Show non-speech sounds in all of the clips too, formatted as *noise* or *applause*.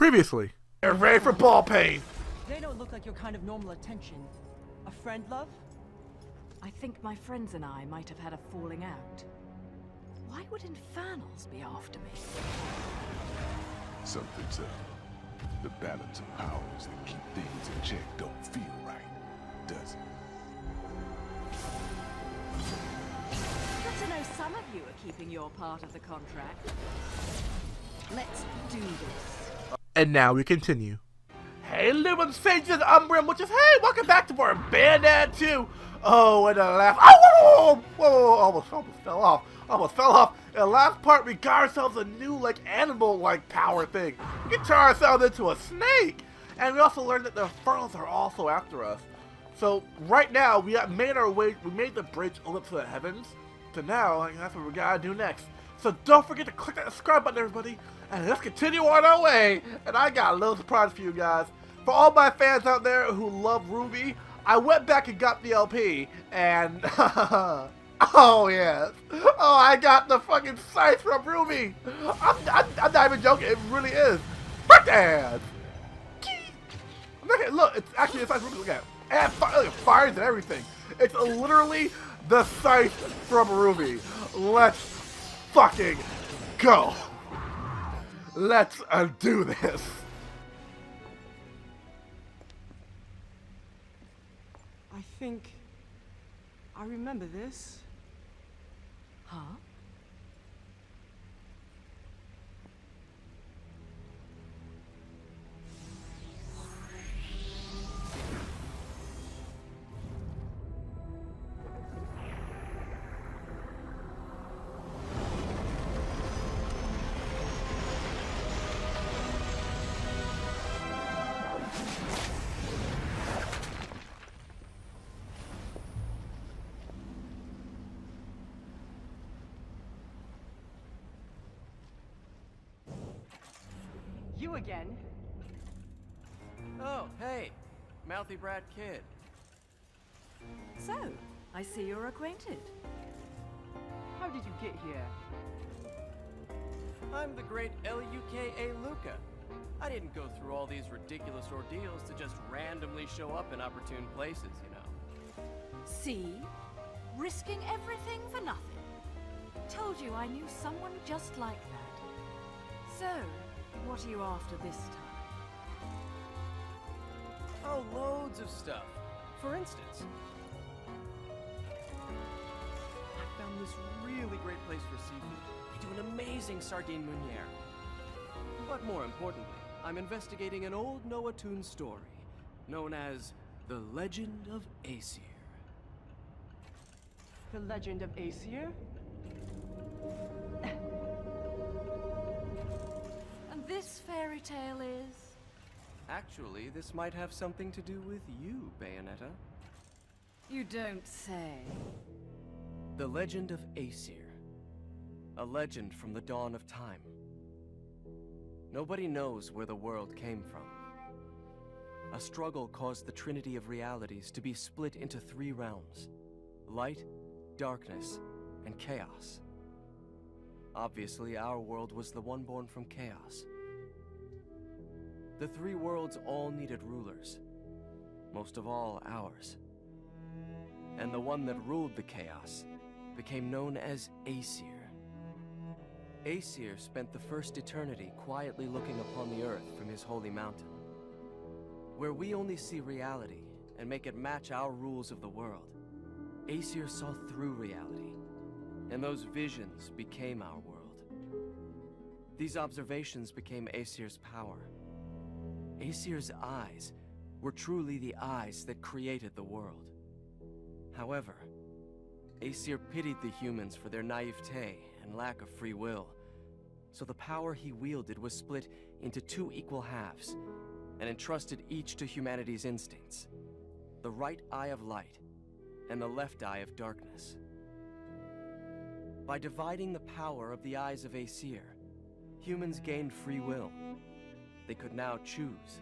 Previously. You're ready for ball pain. They don't look like your kind of normal attention. A friend, love? I think my friends and I might have had a falling out. Why would Infernals be after me? Something's up. The balance of powers that keep things in check don't feel right, does it? Good to know some of you are keeping your part of the contract. Let's do this. And now we continue. Hey, Lumen Sages and Umbra Witches hey, welcome back to more Bandit 2. Oh, and the last oh, whoa, whoa, whoa, almost, almost fell off, almost fell off. In the last part, we got ourselves a new like animal like power thing. We can turn ourselves into a snake, and we also learned that the Infernals are also after us. So right now, we made our way, we made the bridge over to the heavens. So now, that's what we gotta do next. So don't forget to click that subscribe button, everybody, and let's continue on our way. And I got a little surprise for you guys. For all my fans out there who love Ruby, I went back and got the LP, and *laughs* oh yes, oh I got the fucking sights from Ruby. I'm, I'm, I'm not even joking. It really is. Break dance. Look look. It's actually it's like Ruby. Look at it. And look, fires and everything. It's literally the sight from Ruby. Let's fucking go. Let's uh, undo this. I think... I remember this. Huh? You again? Oh, hey, Mouthy Brat Kid. So, I see you're acquainted. How did you get here? I'm the great L-U-K-A Luka. I didn't go through all these ridiculous ordeals to just randomly show up in opportune places, you know. See? Risking everything for nothing. Told you I knew someone just like that. So, what are you after this time? Oh, loads of stuff. For instance, I found this really great place for seafood. They do an amazing sardine meuniere. But more importantly, I'm investigating an old Noah Toon story known as The Legend of Aesir. The Legend of Aesir? This fairy tale is... Actually, this might have something to do with you, Bayonetta. You don't say. The Legend of Aesir. A legend from the dawn of time. Nobody knows where the world came from. A struggle caused the Trinity of Realities to be split into three realms. Light, darkness, and chaos. Obviously, our world was the one born from chaos. The three worlds all needed rulers. Most of all, ours. And the one that ruled the chaos became known as Aesir. Aesir spent the first eternity quietly looking upon the earth from his holy mountain. Where we only see reality and make it match our rules of the world, Aesir saw through reality, and those visions became our world. These observations became Aesir's power. Aesir's eyes were truly the eyes that created the world. However, Aesir pitied the humans for their naivete and lack of free will, so the power he wielded was split into two equal halves and entrusted each to humanity's instincts the right eye of light and the left eye of darkness. By dividing the power of the eyes of Aesir, humans gained free will. They could now choose.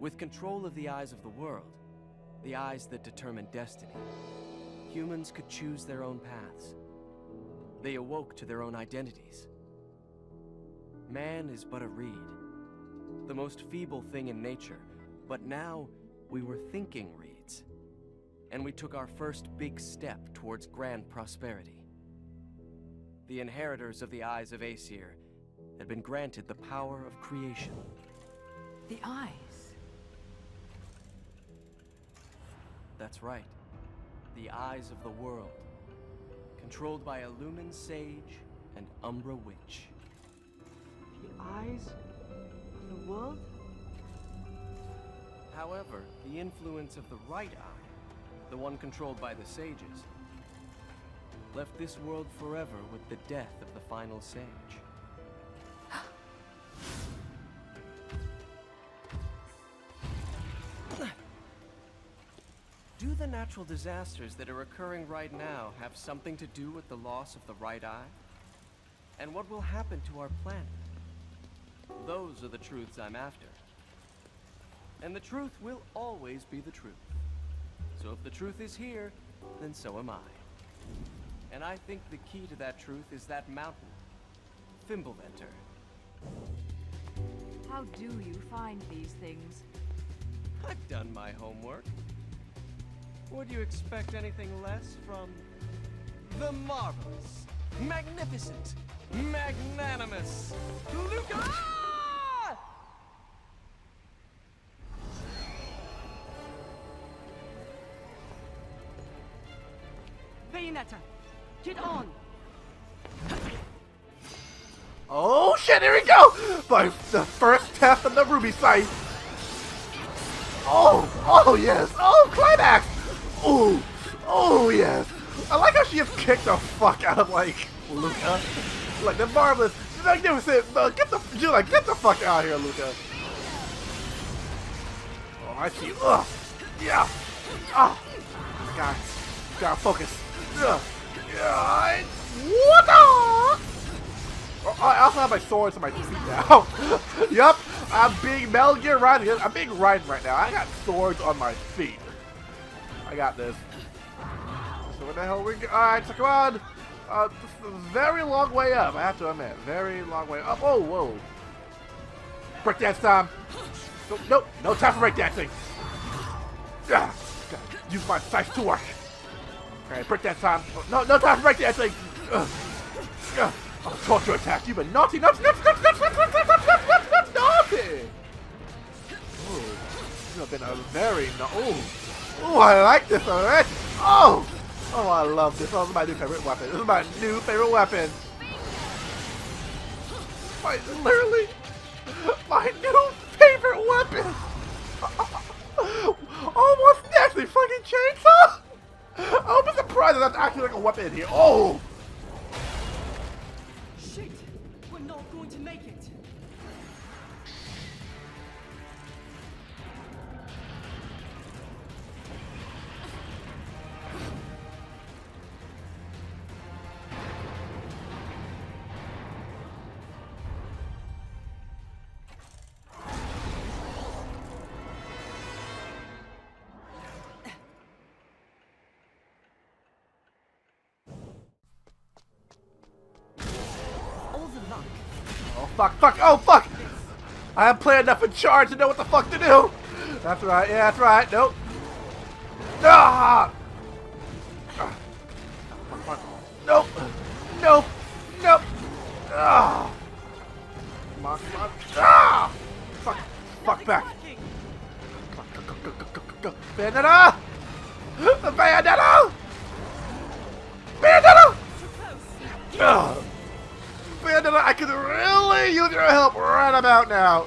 With control of the eyes of the world, the eyes that determine destiny, humans could choose their own paths. They awoke to their own identities. Man is but a reed, the most feeble thing in nature, but now we were thinking reeds. And we took our first big step towards grand prosperity. The inheritors of the Eyes of Aesir had been granted the power of creation. The eyes. That's right. The Eyes of the World. Controlled by a Lumen Sage and Umbra Witch. The eyes of the world? However, the influence of the right eye, the one controlled by the sages, left this world forever with the death of the final sage. Do the natural disasters that are occurring right now have something to do with the loss of the right eye? And what will happen to our planet? Those are the truths I'm after. And the truth will always be the truth. So if the truth is here, then so am I. And I think the key to that truth is that mountain, Fimbulventr. How do you find these things? I've done my homework. Would you expect anything less from the marvelous, magnificent, magnanimous Luka? Ah! Bayonetta, get on! Oh shit, here we go! My the first test of the ruby sight. Oh, oh yes, oh climax! Oh, oh yes. I like how she just kicked the fuck out of like Luka. Like the marvelous, magnificent, uh, get the, you're like, get the fuck out of here, Luka. Oh, I see. Ugh. Yeah. Ah. God. Gotta focus. Yeah. What the? Oh, I also have my swords on my feet now. *laughs* yup, I'm being Metal Gear riding. I'm being Raiden right now. I got swords on my feet. I got this. So where the hell we go? Alright, so come on. Uh, very long way up, I have to admit. Very long way up. Oh, whoa. Breakdance time. No, no, no time for breakdancing. Ah, use my size to work. Alright, breakdance time. No, no time for breakdancing. Ugh. Ugh. Oh, torture attack. You've been naughty, naughty, naughty, naughty, naughty, naughty, naughty, naughty, naughty, naughty, naughty. Oh, you have been a very no. Oh, oh, I like this already. Oh, oh, I love this. Oh, this is my new favorite weapon. This is my new favorite weapon. My literally my new favorite weapon. *laughs* Almost naturally fucking chainsaw. I'm surprised that that's actually like a weapon in here. Oh. Shit! We're not going to make it! Fuck, fuck, oh fuck! I haven't played enough in charge to know what the fuck to do! That's right, yeah, that's right, nope. Ah! Ah. Nope! Nope! Nope! Ah! Come on, come on. Ah! Fuck, fuck back. Go, go, go, go, I could really use your help right about now.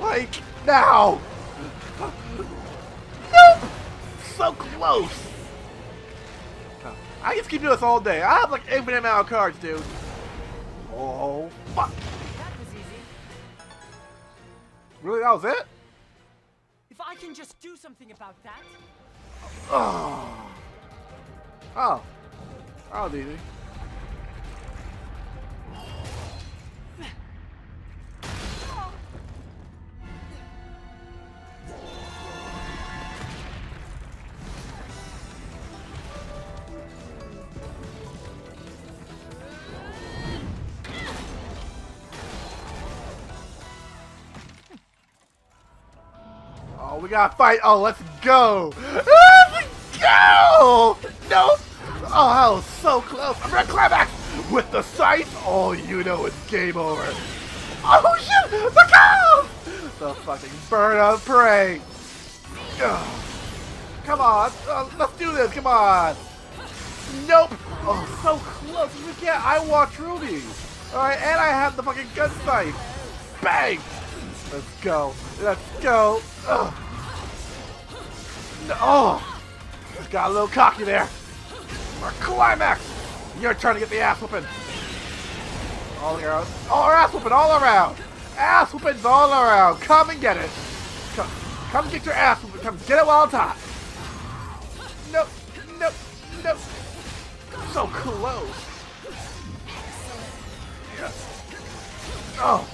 Like, now. Nope! So close. I can keep doing this all day. I have like infinite amount of cards, dude. Oh, fuck. That was easy. Really, that was it? If I can just do something about that. Oh. Oh. Oh, easy. We gotta fight. Oh, let's go. Let's go. Nope. Oh, that was so close. I'm gonna climax with the sight. Oh, you know it's game over. Oh shit! The cow! The fucking bird of prey. Ugh. Come on, uh, let's do this. Come on. Nope. Oh, so close. We can't. I watch Ruby. All right, and I have the fucking gun sight. Bang. Let's go. Let's go. Ugh. No, oh, got a little cocky there. Our climax. Your turn to get the ass whooping. All around. All ass whooping all around. Ass whoopings all around. Come and get it. Come, come get your ass whooping. Come get it while it's hot. Nope. Nope. Nope. So close. Oh.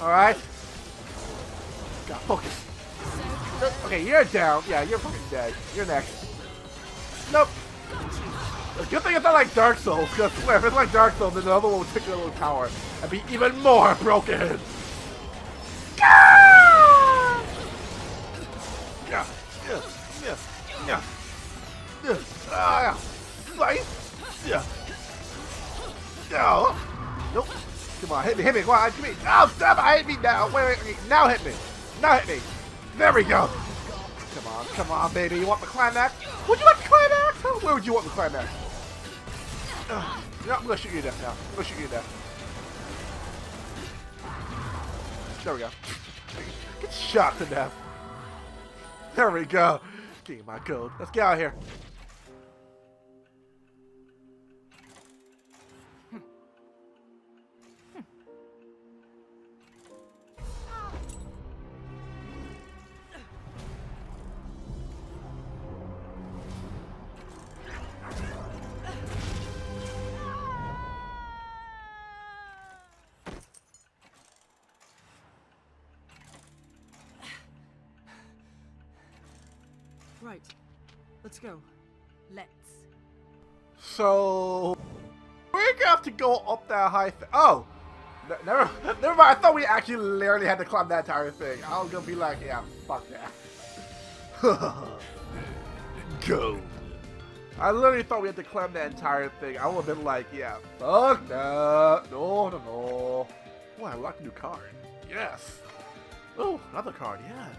All right. Got focus. Okay, you're down. Yeah, you're fucking dead. You're next. Nope. Good thing it's not like Dark Souls, because if it's like Dark Souls, then the other one would take a little tower and be even more broken. Ah! Yeah, yeah, yeah, yeah, yeah, ah. Slice, yeah. No, nope. Come on, hit me, hit me, come on, hit me. Oh, stop it, hit me now. Wait, wait, okay. now hit me. Now hit me. There we go. Come on, come on, baby. You want the climax? Would you want the climax? Where would you want the climax? Uh, yeah, I'm gonna shoot you to death now. I'm gonna shoot you to death. There we go. Get shot to death. There we go. Getting my code. Let's get out of here. Right. Let's go. Let's. So we're gonna have to go up that high thing. Oh, never, *laughs* never mind. I thought we actually literally had to climb that entire thing. I was gonna be like, yeah, fuck that. *laughs* go. I literally thought we had to climb that entire thing. I would have been like, yeah, fuck that. No, no, no. Oh, I unlocked a new card. Yes. Oh, another card. Yes.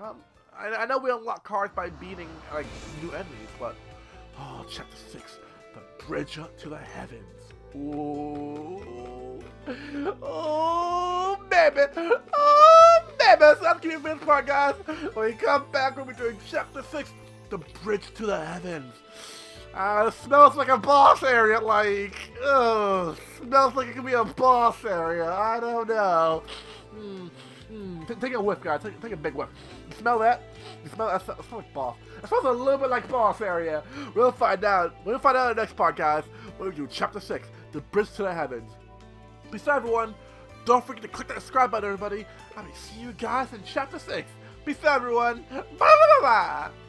Um, I, I know we unlock cards by beating like new enemies, but oh, chapter six, the bridge up to the heavens. Ooh. Oh, baby. Oh, baby. So gonna be this part, guys. When we come back, we'll be doing chapter six, the bridge to the heavens. Uh, it smells like a boss area, like, ugh, smells like it could be a boss area. I don't know. Hmm. Take a whiff, guys. Take, take a big whiff. You smell that? You smell that? It smells like boss. It smells a little bit like boss area. We'll find out. We'll find out in the next part, guys. We'll do chapter 6, The Bridge to the Heavens. Peace out, everyone. Don't forget to click that subscribe button, everybody. I will see you guys in chapter 6. Peace out, everyone. Bye, bye, bye, bye.